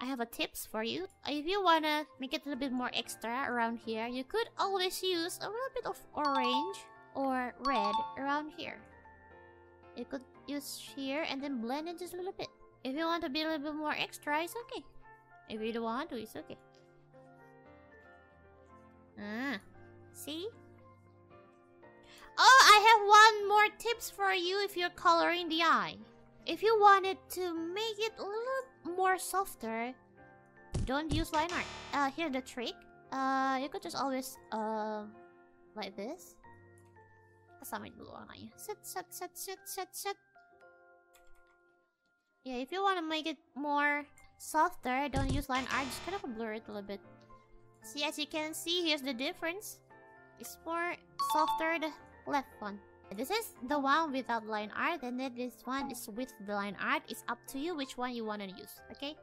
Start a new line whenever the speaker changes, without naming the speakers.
I have a tips for you. If you wanna make it a little bit more extra around here, you could always use a little bit of orange or red around here. You could use here and then blend it just a little bit. If you want to be a little bit more extra, it's okay. If you don't want to, it's okay. Ah, see? Oh, I have one more tips for you if you're coloring the eye. If you wanted to make it a little more softer, don't use line art. Uh, here's the trick. Uh, you could just always, uh, like this. Kasama dulu warnanya. Set, set, set, set, set, set. Yeah, if you want to make it more softer, don't use line art. Just kind of blur it a little bit. See, as you can see, here's the difference. It's more softer the left one. This is the one without line art, and then this one is with the line art. It's up to you which one you want to use, okay?